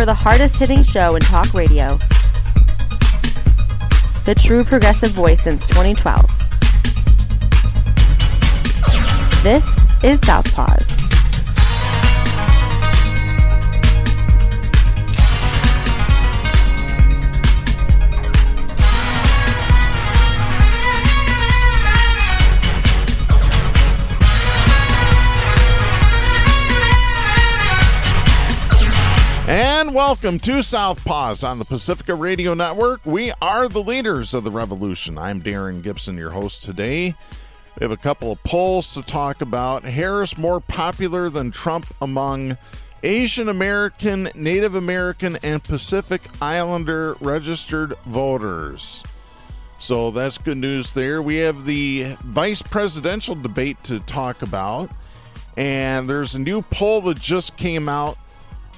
for the hardest hitting show in talk radio. The true progressive voice since 2012. This is Southpaws. And welcome to Southpaws on the Pacifica Radio Network. We are the leaders of the revolution. I'm Darren Gibson, your host today. We have a couple of polls to talk about. Harris more popular than Trump among Asian American, Native American, and Pacific Islander registered voters. So that's good news there. We have the vice presidential debate to talk about. And there's a new poll that just came out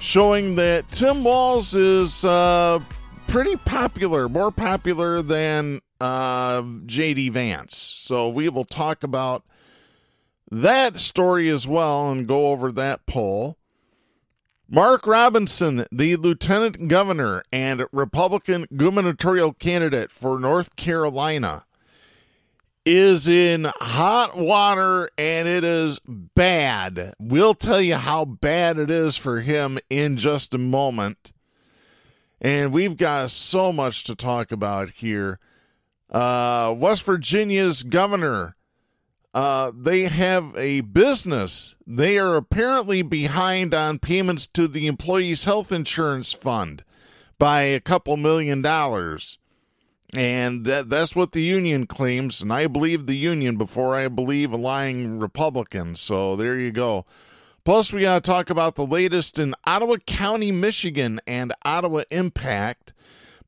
showing that Tim Walz is uh, pretty popular, more popular than uh, JD Vance. So we will talk about that story as well and go over that poll. Mark Robinson, the lieutenant governor and Republican gubernatorial candidate for North Carolina, is in hot water and it is bad. We'll tell you how bad it is for him in just a moment. And we've got so much to talk about here. Uh, West Virginia's governor, uh, they have a business. They are apparently behind on payments to the employees' health insurance fund by a couple million dollars. And that, that's what the union claims. And I believe the union before I believe a lying Republican. So there you go. Plus, we got to talk about the latest in Ottawa County, Michigan and Ottawa Impact.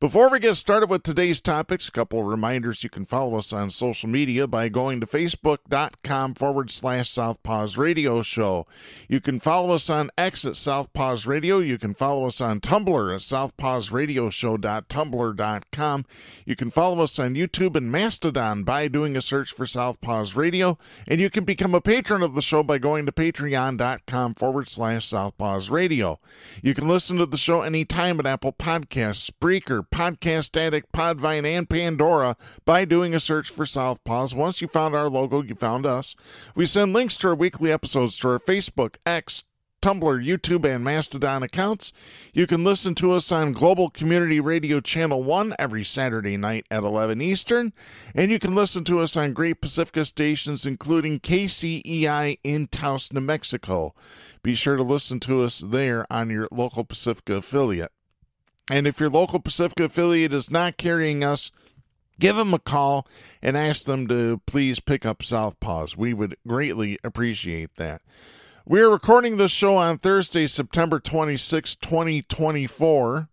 Before we get started with today's topics, a couple of reminders you can follow us on social media by going to facebook.com forward slash Southpaws Radio Show. You can follow us on X at Southpaws Radio. You can follow us on Tumblr at southpawsradioshow.tumblr.com. You can follow us on YouTube and Mastodon by doing a search for Southpaws Radio. And you can become a patron of the show by going to patreon.com forward slash Southpaws Radio. You can listen to the show anytime at Apple Podcasts, Spreaker, Podcast Addict, Podbean, and Pandora by doing a search for Southpaws. Once you found our logo, you found us. We send links to our weekly episodes to our Facebook, X, Tumblr, YouTube, and Mastodon accounts. You can listen to us on Global Community Radio Channel 1 every Saturday night at 11 Eastern. And you can listen to us on Great Pacifica stations, including KCEI in Taos, New Mexico. Be sure to listen to us there on your local Pacifica affiliate. And if your local Pacifica affiliate is not carrying us, give them a call and ask them to please pick up Southpaws. We would greatly appreciate that. We are recording this show on Thursday, September 26, 2024.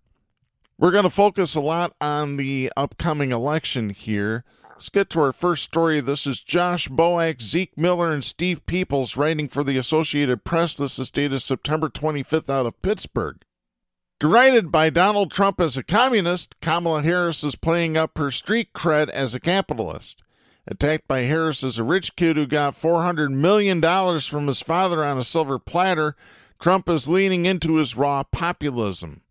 We're going to focus a lot on the upcoming election here. Let's get to our first story. This is Josh Boak, Zeke Miller, and Steve Peoples writing for the Associated Press. This is dated September 25th out of Pittsburgh. Derided by Donald Trump as a communist, Kamala Harris is playing up her street cred as a capitalist. Attacked by Harris as a rich kid who got $400 million from his father on a silver platter, Trump is leaning into his raw populism.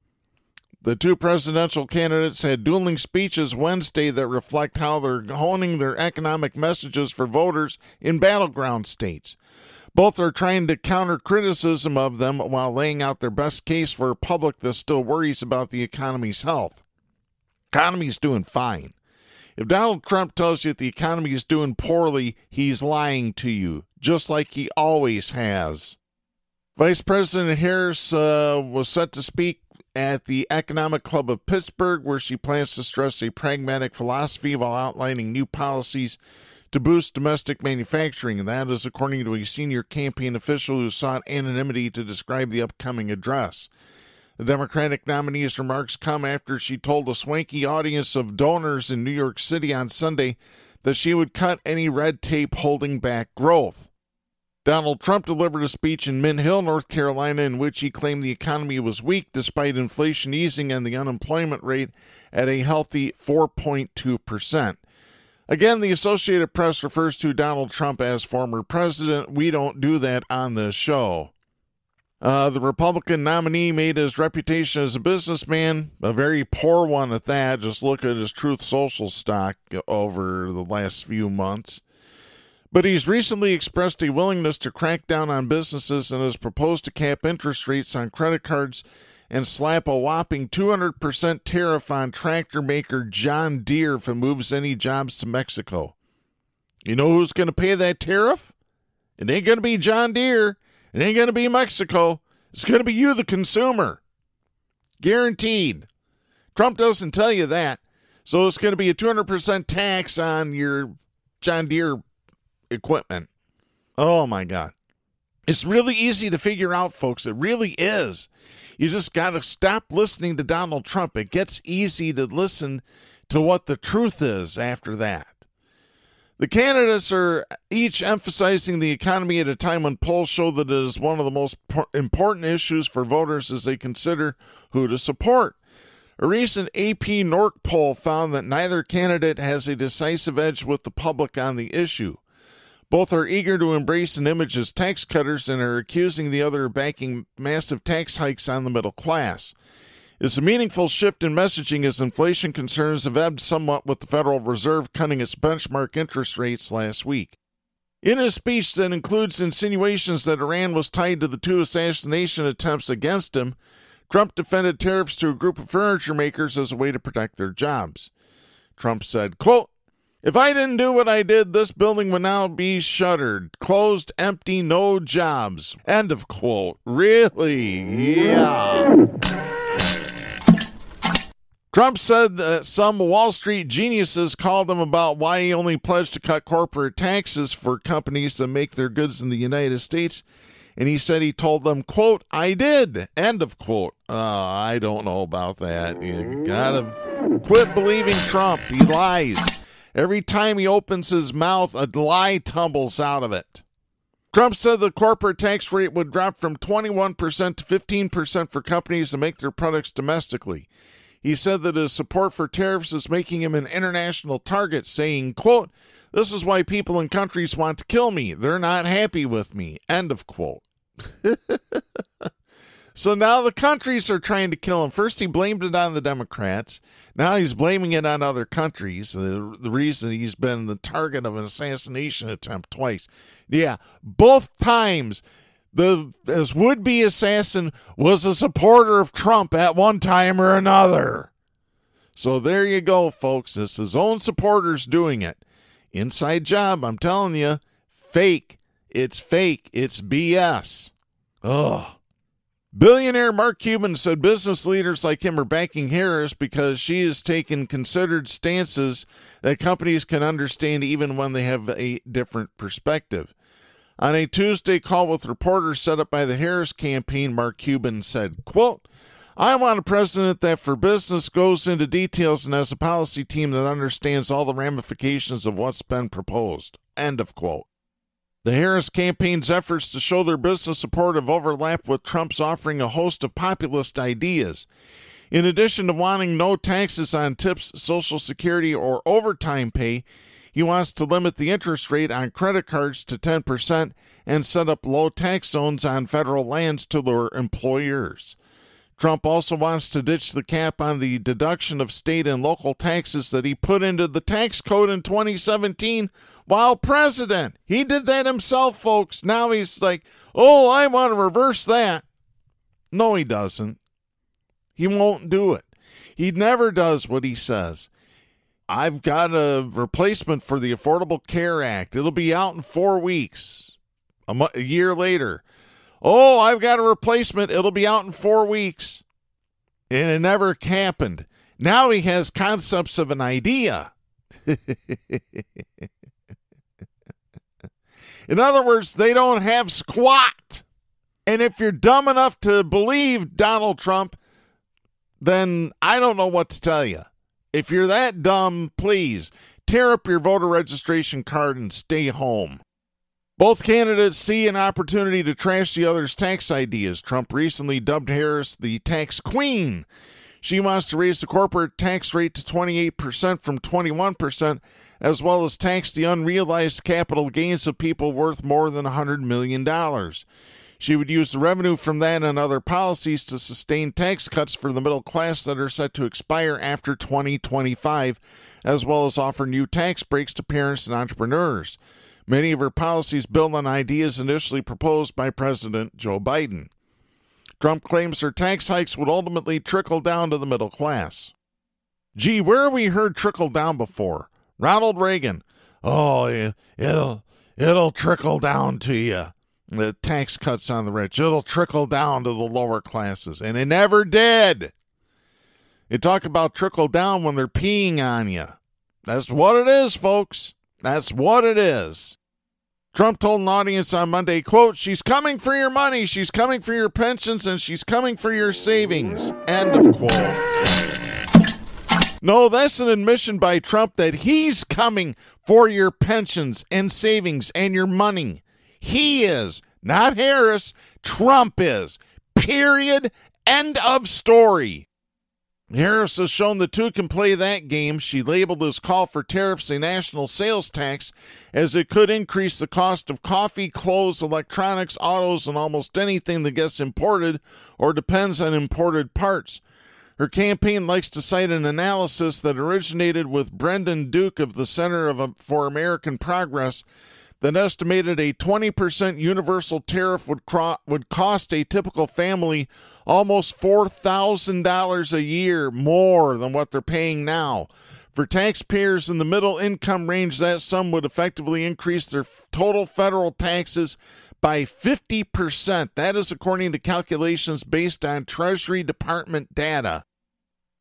The two presidential candidates had dueling speeches Wednesday that reflect how they're honing their economic messages for voters in battleground states. Both are trying to counter criticism of them while laying out their best case for a public that still worries about the economy's health. Economy's doing fine. If Donald Trump tells you that the economy is doing poorly, he's lying to you, just like he always has. Vice President Harris uh, was set to speak at the Economic Club of Pittsburgh, where she plans to stress a pragmatic philosophy while outlining new policies to boost domestic manufacturing. And that is according to a senior campaign official who sought anonymity to describe the upcoming address. The Democratic nominee's remarks come after she told a swanky audience of donors in New York City on Sunday that she would cut any red tape holding back growth. Donald Trump delivered a speech in Mint Hill, North Carolina, in which he claimed the economy was weak despite inflation easing and the unemployment rate at a healthy 4.2%. Again, the Associated Press refers to Donald Trump as former president. We don't do that on this show. Uh, the Republican nominee made his reputation as a businessman a very poor one at that. Just look at his Truth Social stock over the last few months. But he's recently expressed a willingness to crack down on businesses and has proposed to cap interest rates on credit cards and slap a whopping 200% tariff on tractor maker John Deere if it moves any jobs to Mexico. You know who's going to pay that tariff? It ain't going to be John Deere. It ain't going to be Mexico. It's going to be you, the consumer. Guaranteed. Trump doesn't tell you that. So it's going to be a 200% tax on your John Deere equipment. Oh my God. It's really easy to figure out, folks. It really is. You just got to stop listening to Donald Trump. It gets easy to listen to what the truth is after that. The candidates are each emphasizing the economy at a time when polls show that it is one of the most important issues for voters as they consider who to support. A recent AP NORC poll found that neither candidate has a decisive edge with the public on the issue. Both are eager to embrace an image as tax cutters and are accusing the other of backing massive tax hikes on the middle class. It's a meaningful shift in messaging as inflation concerns have ebbed somewhat with the Federal Reserve cutting its benchmark interest rates last week. In a speech that includes insinuations that Iran was tied to the two assassination attempts against him, Trump defended tariffs to a group of furniture makers as a way to protect their jobs. Trump said, quote, if I didn't do what I did, this building would now be shuttered, closed, empty, no jobs. End of quote. Really? Yeah. Trump said that some Wall Street geniuses called him about why he only pledged to cut corporate taxes for companies that make their goods in the United States. And he said he told them, quote, I did, end of quote. Uh, I don't know about that. You gotta quit believing Trump. He lies. Every time he opens his mouth, a lie tumbles out of it. Trump said the corporate tax rate would drop from 21% to 15% for companies that make their products domestically. He said that his support for tariffs is making him an international target, saying, quote, This is why people in countries want to kill me. They're not happy with me. End of quote. so now the countries are trying to kill him. First, he blamed it on the Democrats. Now he's blaming it on other countries. The, the reason he's been the target of an assassination attempt twice. Yeah, both times the as would be assassin was a supporter of Trump at one time or another. So there you go, folks. It's his own supporters doing it. Inside job, I'm telling you. Fake. It's fake. It's BS. Ugh. Billionaire Mark Cuban said business leaders like him are backing Harris because she has taken considered stances that companies can understand even when they have a different perspective. On a Tuesday call with reporters set up by the Harris campaign, Mark Cuban said, quote, I want a president that for business goes into details and has a policy team that understands all the ramifications of what's been proposed. End of quote. The Harris campaign's efforts to show their business support have overlapped with Trump's offering a host of populist ideas. In addition to wanting no taxes on tips, Social Security, or overtime pay, he wants to limit the interest rate on credit cards to 10% and set up low tax zones on federal lands to lure employers. Trump also wants to ditch the cap on the deduction of state and local taxes that he put into the tax code in 2017 while president. He did that himself, folks. Now he's like, oh, I want to reverse that. No, he doesn't. He won't do it. He never does what he says. I've got a replacement for the Affordable Care Act. It'll be out in four weeks, a, a year later. Oh, I've got a replacement. It'll be out in four weeks. And it never happened. Now he has concepts of an idea. in other words, they don't have squat. And if you're dumb enough to believe Donald Trump, then I don't know what to tell you. If you're that dumb, please tear up your voter registration card and stay home. Both candidates see an opportunity to trash the other's tax ideas. Trump recently dubbed Harris the tax queen. She wants to raise the corporate tax rate to 28% from 21%, as well as tax the unrealized capital gains of people worth more than $100 million. She would use the revenue from that and other policies to sustain tax cuts for the middle class that are set to expire after 2025, as well as offer new tax breaks to parents and entrepreneurs. Many of her policies build on ideas initially proposed by President Joe Biden. Trump claims her tax hikes would ultimately trickle down to the middle class. Gee, where have we heard trickle down before? Ronald Reagan. Oh, it'll it'll trickle down to you the tax cuts on the rich. It'll trickle down to the lower classes. And it never did. You talk about trickle down when they're peeing on you. That's what it is, folks. That's what it is. Trump told an audience on Monday, quote, she's coming for your money, she's coming for your pensions, and she's coming for your savings. End of quote. No, that's an admission by Trump that he's coming for your pensions and savings and your money. He is, not Harris. Trump is. Period. End of story. Harris has shown the two can play that game. She labeled his call for tariffs a national sales tax as it could increase the cost of coffee, clothes, electronics, autos, and almost anything that gets imported or depends on imported parts. Her campaign likes to cite an analysis that originated with Brendan Duke of the Center for American Progress that estimated a 20% universal tariff would, cro- would cost a typical family almost $4,000 a year more than what they're paying now. For taxpayers in the middle income range, that sum would effectively increase their total federal taxes by 50%. That is according to calculations based on Treasury Department data.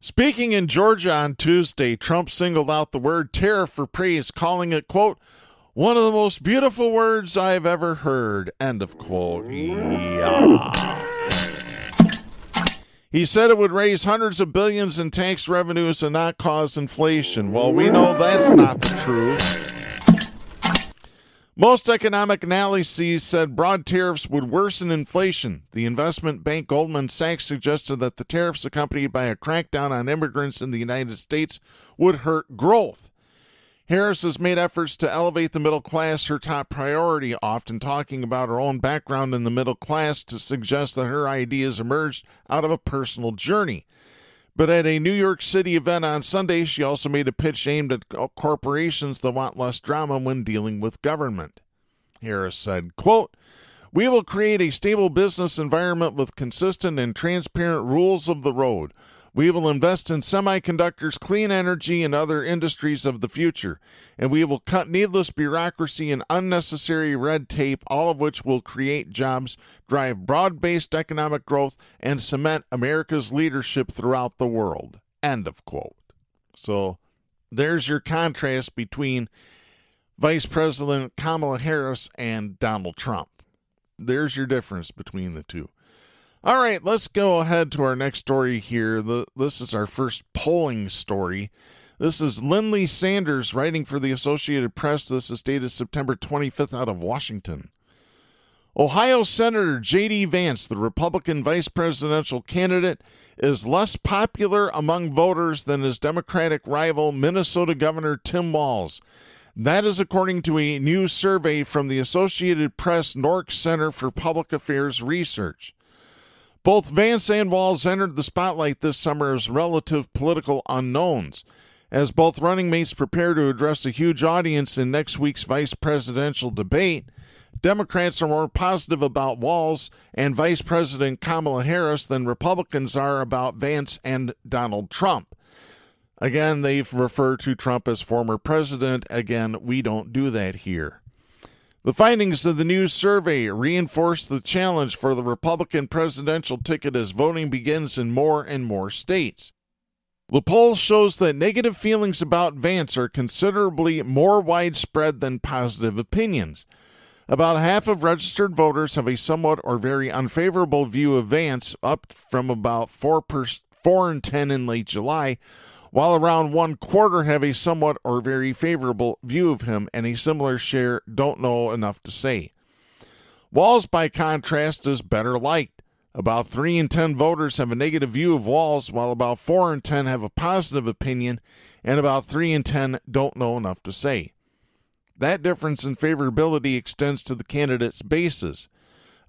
Speaking in Georgia on Tuesday, Trump singled out the word tariff for praise, calling it, quote, one of the most beautiful words I've ever heard. End of quote. Yeah. He said it would raise hundreds of billions in tax revenues and not cause inflation. Well, we know that's not the truth. Most economic analyses said broad tariffs would worsen inflation. The investment bank Goldman Sachs suggested that the tariffs accompanied by a crackdown on immigrants in the United States would hurt growth. Harris has made efforts to elevate the middle class her top priority, often talking about her own background in the middle class to suggest that her ideas emerged out of a personal journey. But at a New York City event on Sunday, she also made a pitch aimed at corporations that want less drama when dealing with government. Harris said, quote, we will create a stable business environment with consistent and transparent rules of the road. We will invest in semiconductors, clean energy, and other industries of the future. And we will cut needless bureaucracy and unnecessary red tape, all of which will create jobs, drive broad based economic growth, and cement America's leadership throughout the world. End of quote. So there's your contrast between Vice President Kamala Harris and Donald Trump. There's your difference between the two. All right, let's go ahead to our next story here. The, this is our first polling story. This is Linley Sanders writing for the Associated Press. This is dated September 25th out of Washington. Ohio Senator J.D. Vance, the Republican vice presidential candidate, is less popular among voters than his Democratic rival, Minnesota Governor Tim Walz. That is according to a new survey from the Associated Press NORC Center for Public Affairs Research. Both Vance and Walz entered the spotlight this summer as relative political unknowns. As both running mates prepare to address a huge audience in next week's vice presidential debate, Democrats are more positive about Walz and Vice President Kamala Harris than Republicans are about Vance and Donald Trump. Again, they refer to Trump as former president. Again, we don't do that here. The findings of the new survey reinforce the challenge for the Republican presidential ticket as voting begins in more and more states. The poll shows that negative feelings about Vance are considerably more widespread than positive opinions. About half of registered voters have a somewhat or very unfavorable view of Vance, up from about 4, per, 4 and 10 in late July, while around one quarter have a somewhat or very favorable view of him, and a similar share don't know enough to say. Walz, by contrast, is better liked. About 3 in 10 voters have a negative view of Walz, while about 4 in 10 have a positive opinion, and about 3 in 10 don't know enough to say. That difference in favorability extends to the candidate's bases.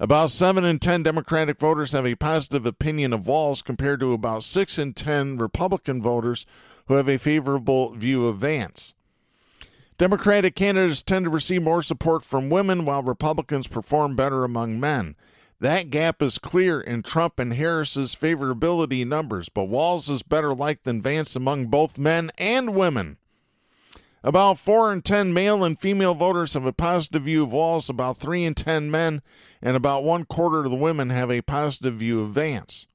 About 7 in 10 Democratic voters have a positive opinion of Walz compared to about 6 in 10 Republican voters who have a favorable view of Vance. Democratic candidates tend to receive more support from women while Republicans perform better among men. That gap is clear in Trump and Harris's favorability numbers, but Walz is better liked than Vance among both men and women. About 4 in 10 male and female voters have a positive view of Walz, about 3 in 10 men, and about one quarter of the women have a positive view of Vance.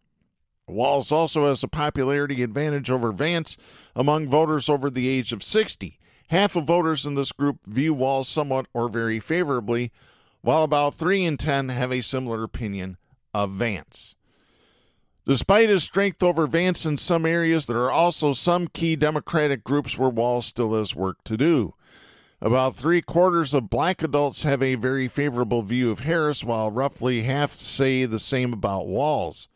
Walz also has a popularity advantage over Vance among voters over the age of 60. Half of voters in this group view Walz somewhat or very favorably, while about 3 in 10 have a similar opinion of Vance. Despite his strength over Vance in some areas, there are also some key Democratic groups where Walz still has work to do. About three quarters of black adults have a very favorable view of Harris, while roughly half say the same about Walz.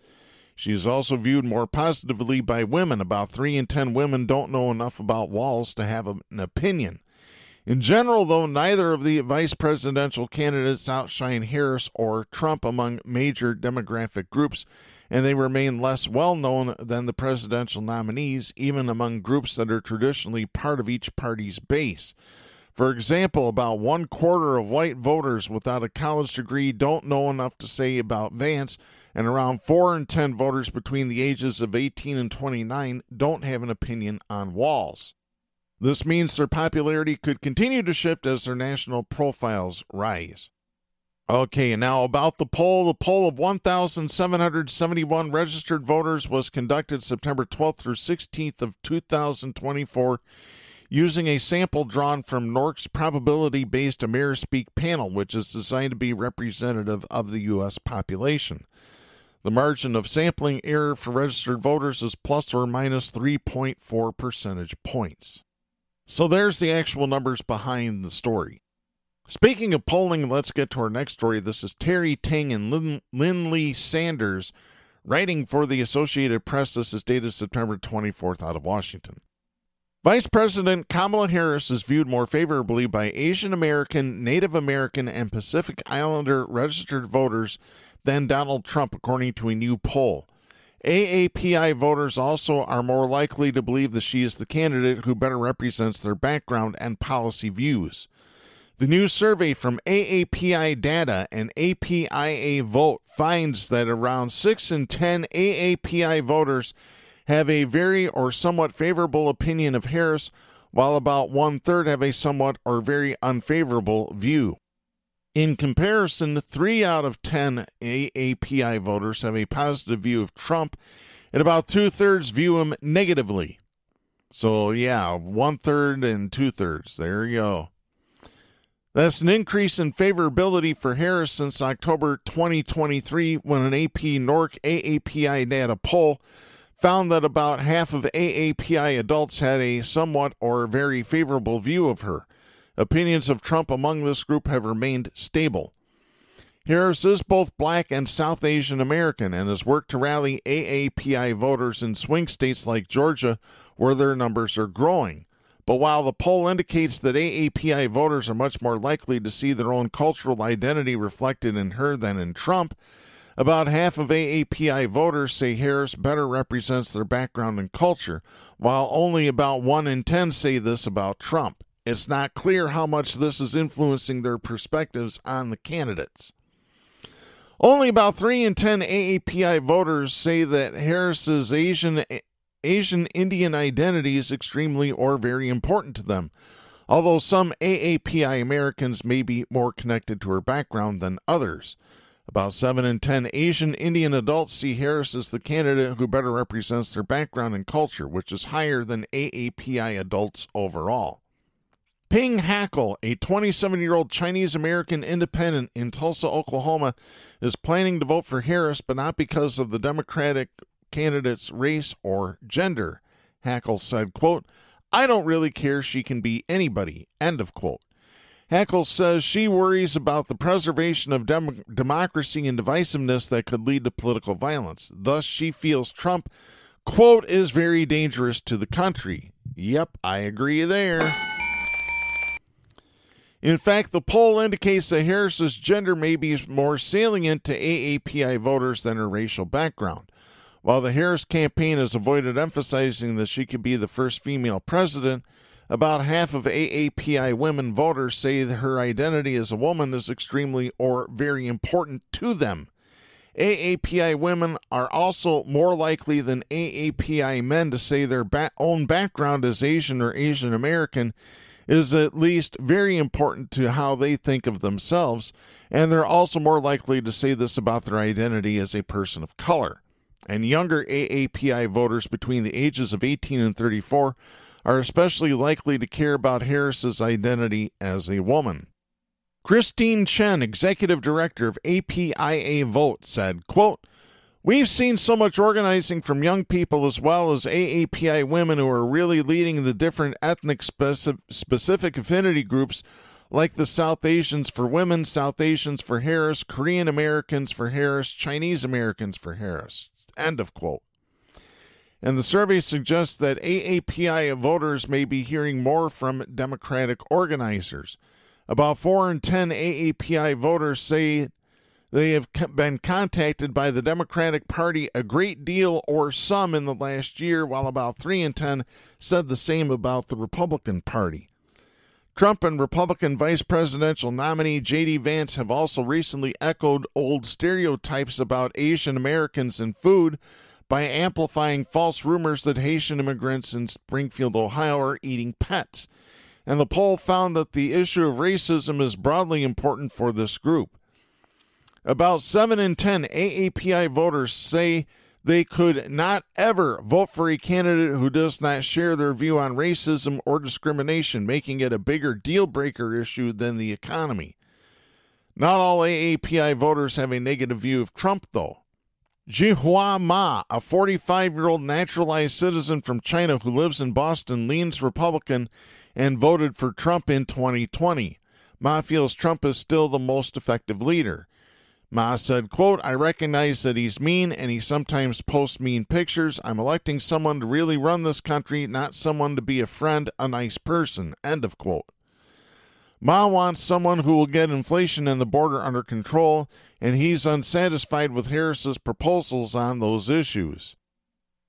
She is also viewed more positively by women. About three in ten women don't know enough about Walz to have an opinion. In general, though, neither of the vice presidential candidates outshine Harris or Trump among major demographic groups, and they remain less well known than the presidential nominees, even among groups that are traditionally part of each party's base. For example, about one quarter of white voters without a college degree don't know enough to say about Vance, and around 4 in 10 voters between the ages of 18 and 29 don't have an opinion on Walz. This means their popularity could continue to shift as their national profiles rise. Okay, now about the poll. The poll of 1,771 registered voters was conducted September 12th through 16th of 2024 using a sample drawn from NORC's probability-based AmeriSpeak panel, which is designed to be representative of the U.S. population. The margin of sampling error for registered voters is plus or minus 3.4 percentage points. So there's the actual numbers behind the story. Speaking of polling, let's get to our next story. This is Terry Tang and Lin- Linley Sanders writing for the Associated Press. This is dated September 24th out of Washington. Vice President Kamala Harris is viewed more favorably by Asian American, Native American, and Pacific Islander registered voters than Donald Trump, according to a new poll. AAPI voters also are more likely to believe that she is the candidate who better represents their background and policy views. The new survey from AAPI Data and APIA Vote finds that around 6 in 10 AAPI voters have a very or somewhat favorable opinion of Harris, while about one third have a somewhat or very unfavorable view. In comparison, three out of 10 AAPI voters have a positive view of Trump, and about two thirds view him negatively. So, yeah, one third and two thirds. There you go. That's an increase in favorability for Harris since October 2023 when an AP NORC AAPI data poll found that about half of AAPI adults had a somewhat or very favorable view of her. Opinions of Trump among this group have remained stable. Harris is both black and South Asian American and has worked to rally AAPI voters in swing states like Georgia, where their numbers are growing. But while the poll indicates that AAPI voters are much more likely to see their own cultural identity reflected in her than in Trump, about half of AAPI voters say Harris better represents their background and culture, while only about 1 in 10 say this about Trump. It's not clear how much this is influencing their perspectives on the candidates. Only about 3 in 10 AAPI voters say that Harris's Asian Asian Indian identity is extremely or very important to them, although some AAPI Americans may be more connected to her background than others. About 7 in 10 Asian Indian adults see Harris as the candidate who better represents their background and culture, which is higher than AAPI adults overall. Ping Hackle, a 27 year old Chinese American independent in Tulsa, Oklahoma, is planning to vote for Harris, but not because of the Democratic candidate's race or gender. Hackle said, quote, I don't really care. She can be anybody. End of quote. Hackle says she worries about the preservation of dem- democracy and divisiveness that could lead to political violence. Thus, she feels Trump, quote, is very dangerous to the country. Yep, I agree there. In fact, the poll indicates that Harris's gender may be more salient to AAPI voters than her racial background. While the Harris campaign has avoided emphasizing that she could be the first female president, about half of AAPI women voters say her identity as a woman is extremely or very important to them. AAPI women are also more likely than AAPI men to say their ba- own background as Asian or Asian American is at least very important to how they think of themselves, and they're also more likely to say this about their identity as a person of color. And younger AAPI voters between the ages of 18 and 34 are especially likely to care about Harris's identity as a woman. Christine Chen, executive director of APIA Vote, said, quote, We've seen so much organizing from young people as well as AAPI women who are really leading the different ethnic specific affinity groups like the South Asians for Women, South Asians for Harris, Korean Americans for Harris, Chinese Americans for Harris. End of quote. And the survey suggests that AAPI voters may be hearing more from Democratic organizers. About 4 in 10 AAPI voters say they have been contacted by the Democratic Party a great deal or some in the last year, while about 3 in 10 said the same about the Republican Party. Trump and Republican vice presidential nominee J.D. Vance have also recently echoed old stereotypes about Asian Americans and food by amplifying false rumors that Haitian immigrants in Springfield, Ohio are eating pets. And the poll found that the issue of racism is broadly important for this group. About 7 in 10 AAPI voters say they could not ever vote for a candidate who does not share their view on racism or discrimination, making it a bigger deal breaker issue than the economy. Not all AAPI voters have a negative view of Trump, though. Jihua Ma, a 45 year old naturalized citizen from China who lives in Boston, leans Republican and voted for Trump in 2020. Ma feels Trump is still the most effective leader. Ma said, quote, I recognize that he's mean and he sometimes posts mean pictures. I'm electing someone to really run this country, not someone to be a friend, a nice person. End of quote. Ma wants someone who will get inflation and the border under control, and he's unsatisfied with Harris's proposals on those issues.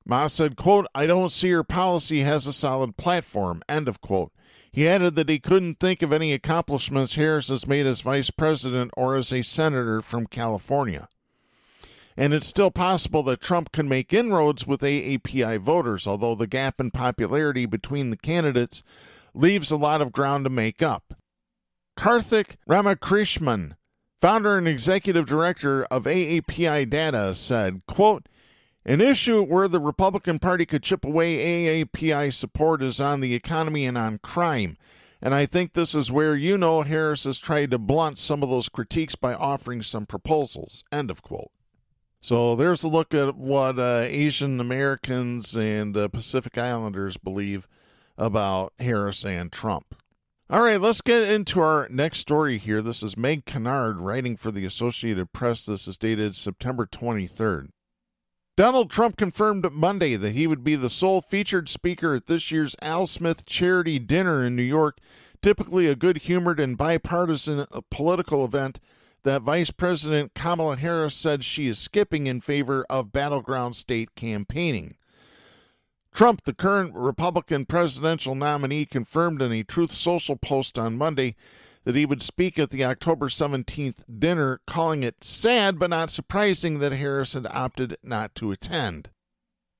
Ma said, quote, I don't see her policy has a solid platform, end of quote. He added that he couldn't think of any accomplishments Harris has made as vice president or as a senator from California. And it's still possible that Trump can make inroads with AAPI voters, although the gap in popularity between the candidates leaves a lot of ground to make up. Karthick Ramakrishnan, founder and executive director of AAPI Data, said, quote, an issue where the Republican Party could chip away AAPI support is on the economy and on crime. And I think this is where you know Harris has tried to blunt some of those critiques by offering some proposals. End of quote. So there's a look at what uh, Asian Americans and uh, Pacific Islanders believe about Harris and Trump. All right, let's get into our next story here. This is Meg Kinnard writing for the Associated Press. This is dated September 23rd. Donald Trump confirmed Monday that he would be the sole featured speaker at this year's Al Smith Charity Dinner in New York, typically a good humored and bipartisan political event that Vice President Kamala Harris said she is skipping in favor of battleground state campaigning. Trump, the current Republican presidential nominee, confirmed in a Truth Social post on Monday that he would speak at the October 17th dinner, calling it sad but not surprising that Harris had opted not to attend.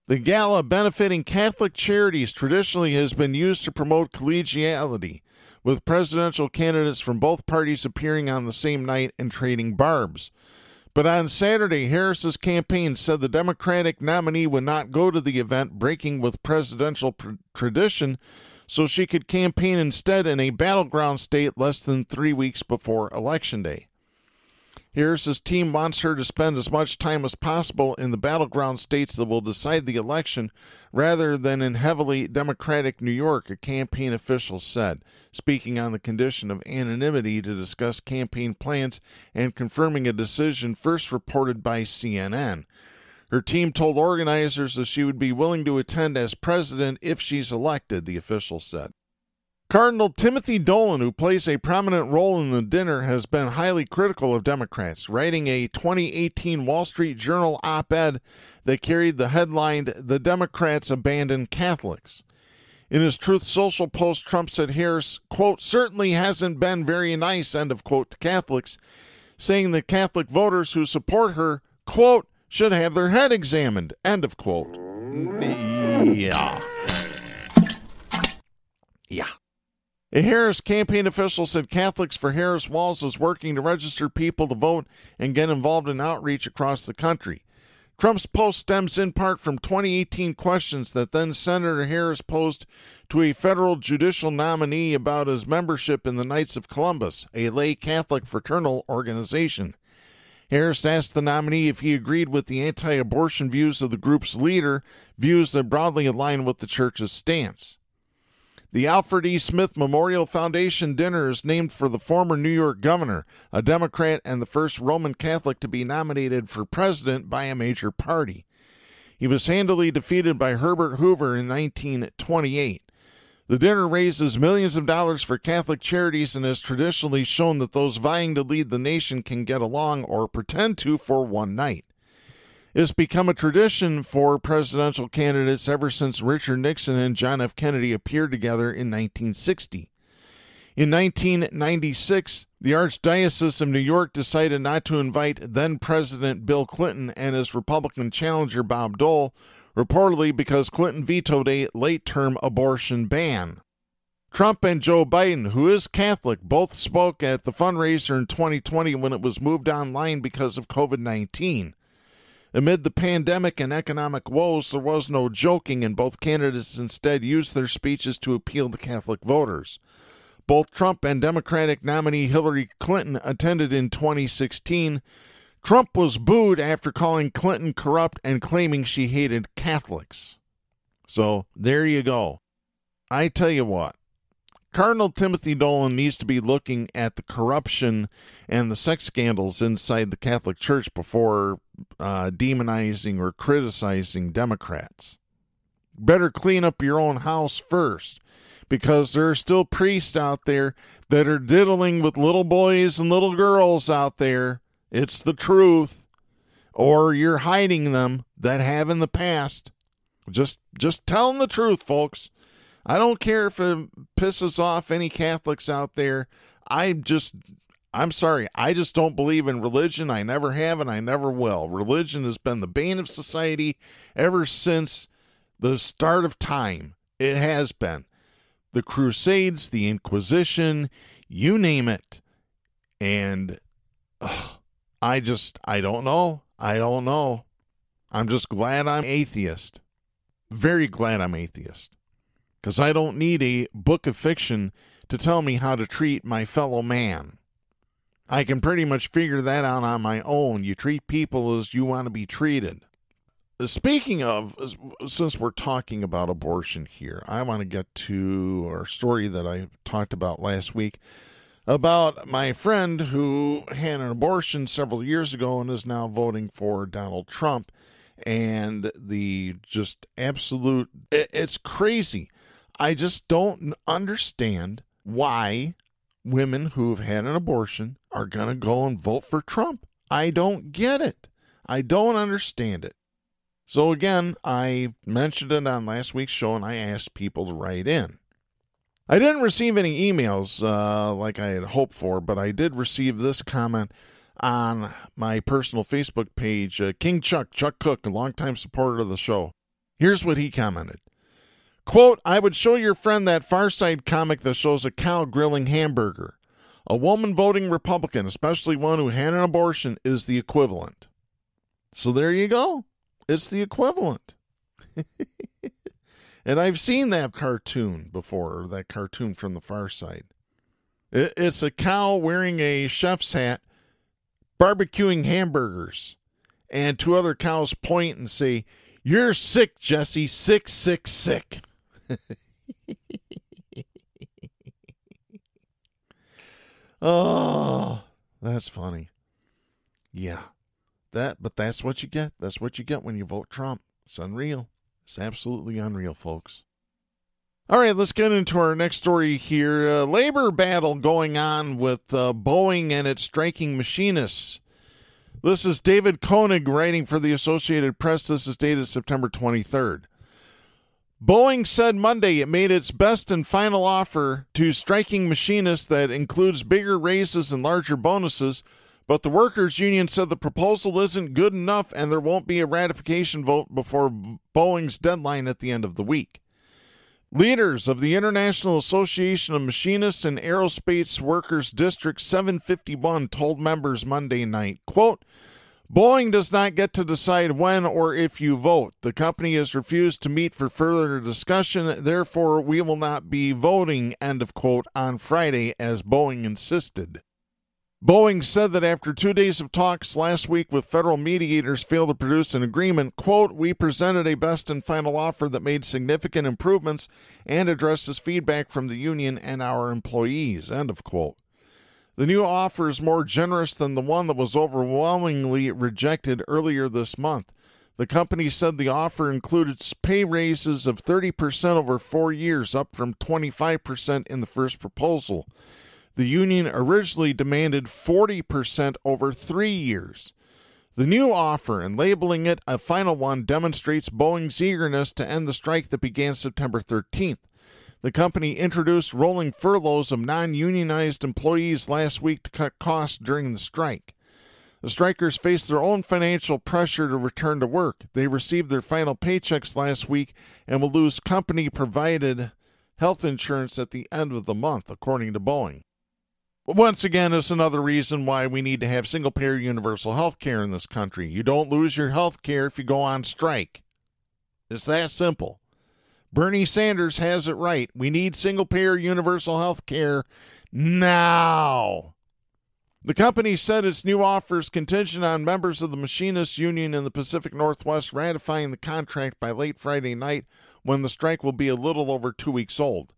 The gala benefiting Catholic charities traditionally has been used to promote collegiality, with presidential candidates from both parties appearing on the same night and trading barbs. But on Saturday, Harris's campaign said the Democratic nominee would not go to the event, breaking with presidential pr- tradition, so she could campaign instead in a battleground state less than three weeks before Election Day. Harris's team wants her to spend as much time as possible in the battleground states that will decide the election rather than in heavily Democratic New York, a campaign official said, speaking on the condition of anonymity to discuss campaign plans and confirming a decision first reported by CNN. Her team told organizers that she would be willing to attend as president if she's elected, the official said. Cardinal Timothy Dolan, who plays a prominent role in the dinner, has been highly critical of Democrats, writing a 2018 Wall Street Journal op ed that carried the headline, The Democrats Abandon Catholics. In his Truth Social post, Trump said Harris, quote, certainly hasn't been very nice, end of quote, to Catholics, saying that Catholic voters who support her, quote, should have their head examined, end of quote. Yeah. Yeah. A Harris campaign official said Catholics for Harris Walz is working to register people to vote and get involved in outreach across the country. Trump's post stems in part from 2018 questions that then Senator Harris posed to a federal judicial nominee about his membership in the Knights of Columbus, a lay Catholic fraternal organization. Harris asked the nominee if he agreed with the anti abortion views of the group's leader, views that broadly align with the church's stance. The Alfred E. Smith Memorial Foundation dinner is named for the former New York governor, a Democrat and the first Roman Catholic to be nominated for president by a major party. He was handily defeated by Herbert Hoover in 1928. The dinner raises millions of dollars for Catholic charities and has traditionally shown that those vying to lead the nation can get along or pretend to for one night. It's become a tradition for presidential candidates ever since Richard Nixon and John F. Kennedy appeared together in 1960. In 1996, the Archdiocese of New York decided not to invite then President Bill Clinton and his Republican challenger Bob Dole, reportedly because Clinton vetoed a late term abortion ban. Trump and Joe Biden, who is Catholic, both spoke at the fundraiser in 2020 when it was moved online because of COVID 19. Amid the pandemic and economic woes, there was no joking, and both candidates instead used their speeches to appeal to Catholic voters. Both Trump and Democratic nominee Hillary Clinton attended in 2016. Trump was booed after calling Clinton corrupt and claiming she hated Catholics. So there you go. I tell you what, Cardinal Timothy Dolan needs to be looking at the corruption and the sex scandals inside the Catholic Church before uh, demonizing or criticizing Democrats. Better clean up your own house first because there are still priests out there that are diddling with little boys and little girls out there. It's the truth. Or you're hiding them that have in the past. Just just tell them the truth, folks. I don't care if it pisses off any Catholics out there. I just, I'm sorry, I just don't believe in religion. I never have and I never will. Religion has been the bane of society ever since the start of time. It has been. The Crusades, the Inquisition, you name it. And ugh, I just, I don't know. I don't know. I'm just glad I'm atheist. Very glad I'm atheist because I don't need a book of fiction to tell me how to treat my fellow man. I can pretty much figure that out on my own. You treat people as you want to be treated. Speaking of, since we're talking about abortion here, I want to get to our story that I talked about last week about my friend who had an abortion several years ago and is now voting for Donald Trump. And the just absolute, it's crazy I just don't understand why women who have had an abortion are going to go and vote for Trump. I don't get it. I don't understand it. So, again, I mentioned it on last week's show and I asked people to write in. I didn't receive any emails uh, like I had hoped for, but I did receive this comment on my personal Facebook page. Uh, King Chuck, Chuck Cook, a longtime supporter of the show. Here's what he commented Quote, I would show your friend that Far Side comic that shows a cow grilling hamburger. A woman voting Republican, especially one who had an abortion, is the equivalent. So there you go. It's the equivalent. and I've seen that cartoon before, that cartoon from the far side. It's a cow wearing a chef's hat, barbecuing hamburgers, and two other cows point and say, You're sick, Jesse. Sick, sick, sick. oh, that's funny. Yeah. That but that's what you get. That's what you get when you vote Trump. It's unreal. It's absolutely unreal, folks. All right, let's get into our next story here. Labor battle going on with uh, Boeing and its striking machinists. This is David Koenig writing for the Associated Press. This is dated September 23rd. Boeing said Monday it made its best and final offer to striking machinists that includes bigger raises and larger bonuses, but the workers' union said the proposal isn't good enough and there won't be a ratification vote before Boeing's deadline at the end of the week. Leaders of the International Association of Machinists and Aerospace Workers District 751 told members Monday night, quote, Boeing does not get to decide when or if you vote. The company has refused to meet for further discussion. Therefore, we will not be voting, end of quote, on Friday, as Boeing insisted. Boeing said that after two days of talks last week with federal mediators failed to produce an agreement, quote, we presented a best and final offer that made significant improvements and addresses feedback from the union and our employees, end of quote. The new offer is more generous than the one that was overwhelmingly rejected earlier this month. The company said the offer included pay raises of 30% over four years, up from 25% in the first proposal. The union originally demanded 40% over three years. The new offer and labeling it a final one demonstrates Boeing's eagerness to end the strike that began September 13th. The company introduced rolling furloughs of non unionized employees last week to cut costs during the strike. The strikers face their own financial pressure to return to work. They received their final paychecks last week and will lose company provided health insurance at the end of the month, according to Boeing. Once again, it's another reason why we need to have single payer universal health care in this country. You don't lose your health care if you go on strike. It's that simple. Bernie Sanders has it right. We need single payer universal health care now. The company said its new offers contingent on members of the Machinists Union in the Pacific Northwest ratifying the contract by late Friday night when the strike will be a little over two weeks old.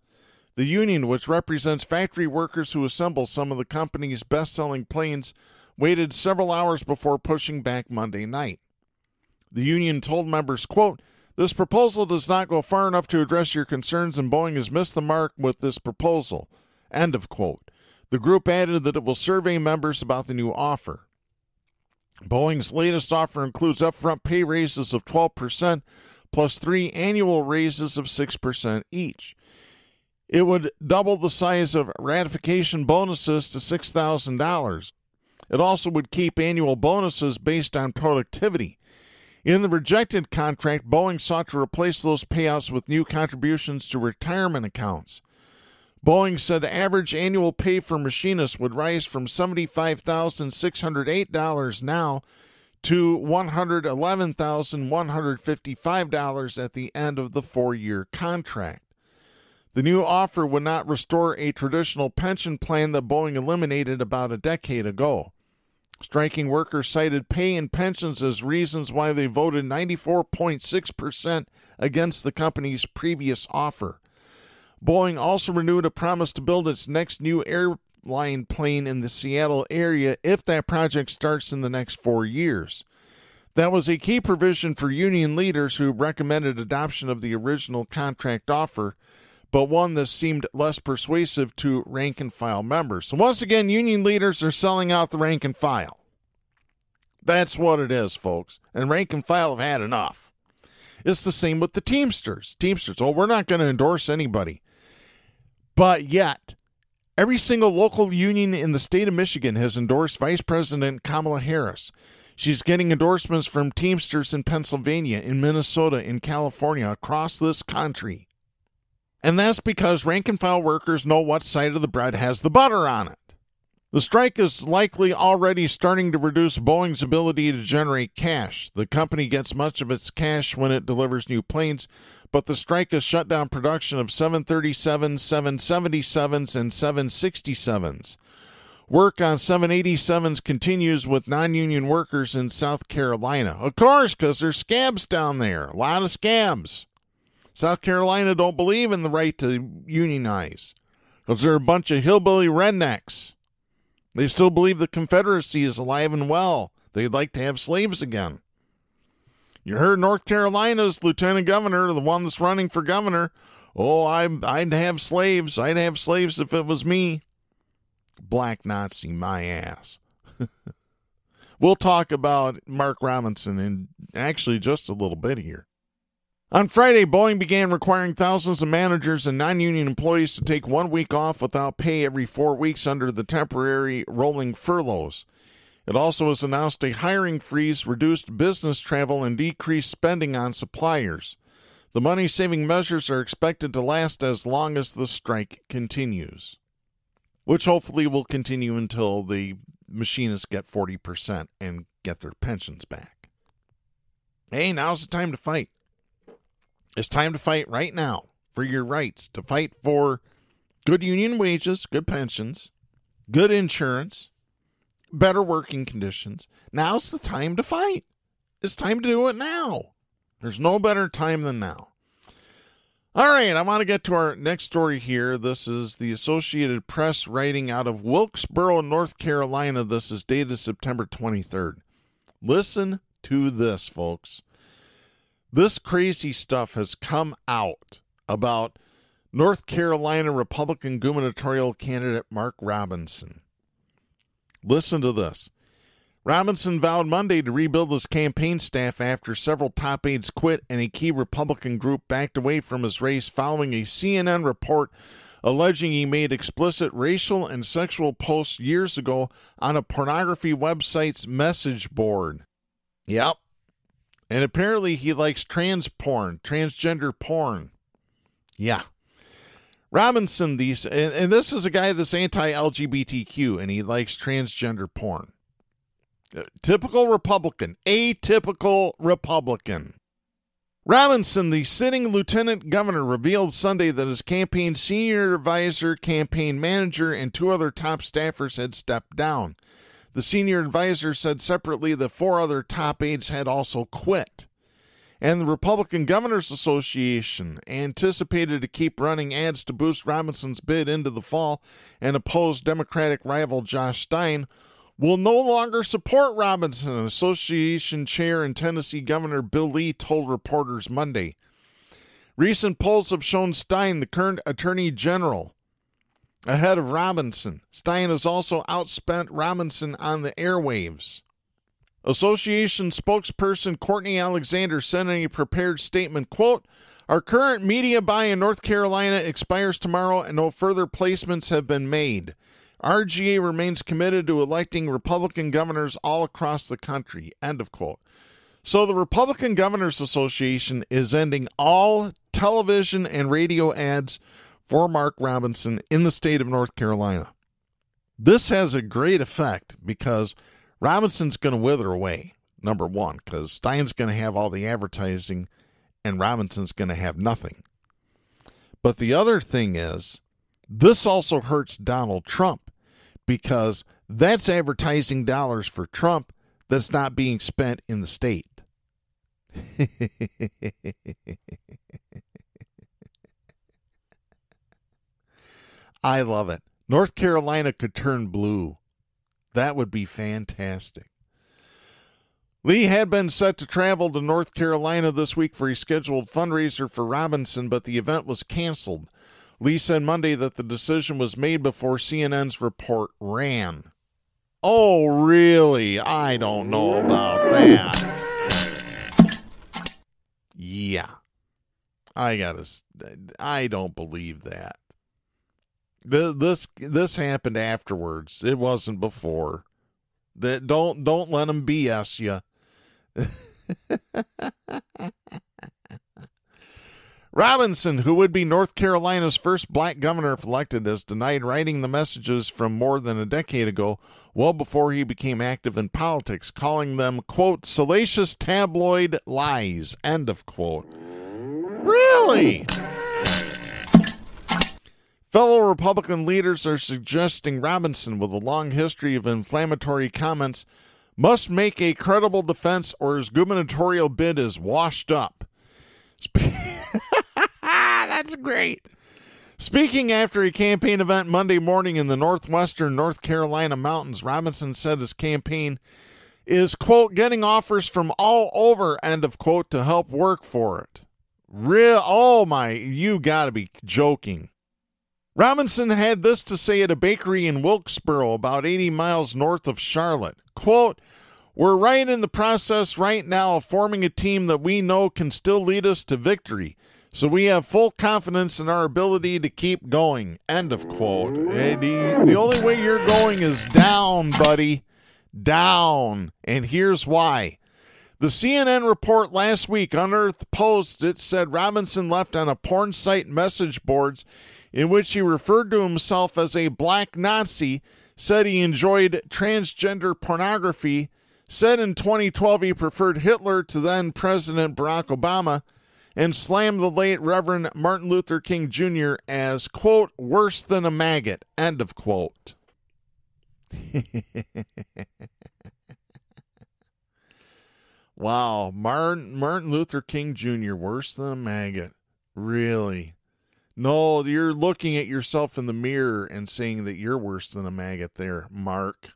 The union, which represents factory workers who assemble some of the company's best selling planes, waited several hours before pushing back Monday night. The union told members, quote, This proposal does not go far enough to address your concerns, and Boeing has missed the mark with this proposal. End of quote. The group added that it will survey members about the new offer. Boeing's latest offer includes upfront pay raises of 12% plus three annual raises of 6% each. It would double the size of ratification bonuses to $6,000. It also would keep annual bonuses based on productivity. In the rejected contract, Boeing sought to replace those payouts with new contributions to retirement accounts. Boeing said average annual pay for machinists would rise from $75,608 now to $111,155 at the end of the four year contract. The new offer would not restore a traditional pension plan that Boeing eliminated about a decade ago. Striking workers cited pay and pensions as reasons why they voted 94.6% against the company's previous offer. Boeing also renewed a promise to build its next new airline plane in the Seattle area if that project starts in the next four years. That was a key provision for union leaders who recommended adoption of the original contract offer but one that seemed less persuasive to rank and file members. So, once again, union leaders are selling out the rank and file. That's what it is, folks. And rank and file have had enough. It's the same with the Teamsters. Teamsters, oh, we're not going to endorse anybody. But yet, every single local union in the state of Michigan has endorsed Vice President Kamala Harris. She's getting endorsements from Teamsters in Pennsylvania, in Minnesota, in California, across this country. And that's because rank and file workers know what side of the bread has the butter on it. The strike is likely already starting to reduce Boeing's ability to generate cash. The company gets much of its cash when it delivers new planes, but the strike has shut down production of 737s, 777s, and 767s. Work on 787s continues with non union workers in South Carolina. Of course, because there's scabs down there. A lot of scabs. South Carolina don't believe in the right to unionize because they're a bunch of hillbilly rednecks. They still believe the Confederacy is alive and well. They'd like to have slaves again. You heard North Carolina's lieutenant governor, the one that's running for governor, Oh, I'm, I'd have slaves. I'd have slaves if it was me. Black Nazi, my ass. we'll talk about Mark Robinson in actually just a little bit here. On Friday, Boeing began requiring thousands of managers and non union employees to take one week off without pay every four weeks under the temporary rolling furloughs. It also has announced a hiring freeze, reduced business travel, and decreased spending on suppliers. The money saving measures are expected to last as long as the strike continues, which hopefully will continue until the machinists get 40% and get their pensions back. Hey, now's the time to fight. It's time to fight right now for your rights, to fight for good union wages, good pensions, good insurance, better working conditions. Now's the time to fight. It's time to do it now. There's no better time than now. All right, I want to get to our next story here. This is the Associated Press writing out of Wilkesboro, North Carolina. This is dated September 23rd. Listen to this, folks this crazy stuff has come out about North Carolina Republican gubernatorial candidate Mark Robinson. Listen to this. Robinson vowed Monday to rebuild his campaign staff after several top aides quit and a key Republican group backed away from his race following a CNN report alleging he made explicit racial and sexual posts years ago on a pornography website's message board. Yep, and apparently he likes trans porn, transgender porn. Yeah. Robinson, these, and, and this is a guy that's anti LGBTQ and he likes transgender porn. Uh, typical Republican, atypical Republican. Robinson, the sitting lieutenant governor, revealed Sunday that his campaign senior advisor, campaign manager, and two other top staffers had stepped down. The senior advisor said separately that four other top aides had also quit. And the Republican Governors Association anticipated to keep running ads to boost Robinson's bid into the fall and oppose Democratic rival Josh Stein will no longer support Robinson, Association Chair and Tennessee Governor Bill Lee told reporters Monday. Recent polls have shown Stein, the current Attorney General, ahead of Robinson. Stein has also outspent Robinson on the airwaves. Association spokesperson Courtney Alexander sent in a prepared statement, quote, Our current media buy in North Carolina expires tomorrow and no further placements have been made. RGA remains committed to electing Republican governors all across the country. End of quote. So the Republican Governors Association is ending all television and radio ads for Mark Robinson in the state of North Carolina. This has a great effect because Robinson's going to wither away, number one, because Stein's going to have all the advertising and Robinson's going to have nothing. But the other thing is, this also hurts Donald Trump because that's advertising dollars for Trump that's not being spent in the state. I love it. North Carolina could turn blue. That would be fantastic. Lee had been set to travel to North Carolina this week for a scheduled fundraiser for Robinson, but the event was canceled. Lee said Monday that the decision was made before CNN's report ran. Oh, really? I don't know about that. Yeah. I gotta. I don't believe that. This this happened afterwards. It wasn't before. That don't don't let them BS you. Robinson, who would be North Carolina's first black governor if elected, has denied writing the messages from more than a decade ago, well before he became active in politics, calling them, quote, salacious tabloid lies, end of quote. Really? Fellow Republican leaders are suggesting Robinson, with a long history of inflammatory comments, must make a credible defense or his gubernatorial bid is washed up. That's great. Speaking after a campaign event Monday morning in the northwestern North Carolina mountains, Robinson said his campaign is, quote, getting offers from all over, end of quote, to help work for it. Real oh my, you gotta be joking. Robinson had this to say at a bakery in Wilkesboro, about 80 miles north of Charlotte. Quote, We're right in the process right now of forming a team that we know can still lead us to victory. So we have full confidence in our ability to keep going. End of quote. Eddie, the only way you're going is down, buddy. Down. And here's why. The CNN report last week unearthed posts it said Robinson left on a porn site message boards in which he referred to himself as a black Nazi, said he enjoyed transgender pornography, said in 2012 he preferred Hitler to then President Barack Obama, and slammed the late Reverend Martin Luther King Jr. as, quote, worse than a maggot, end of quote. Wow, Martin Martin Luther King Jr. worse than a maggot. Really? No, you're looking at yourself in the mirror and saying that you're worse than a maggot there, Mark.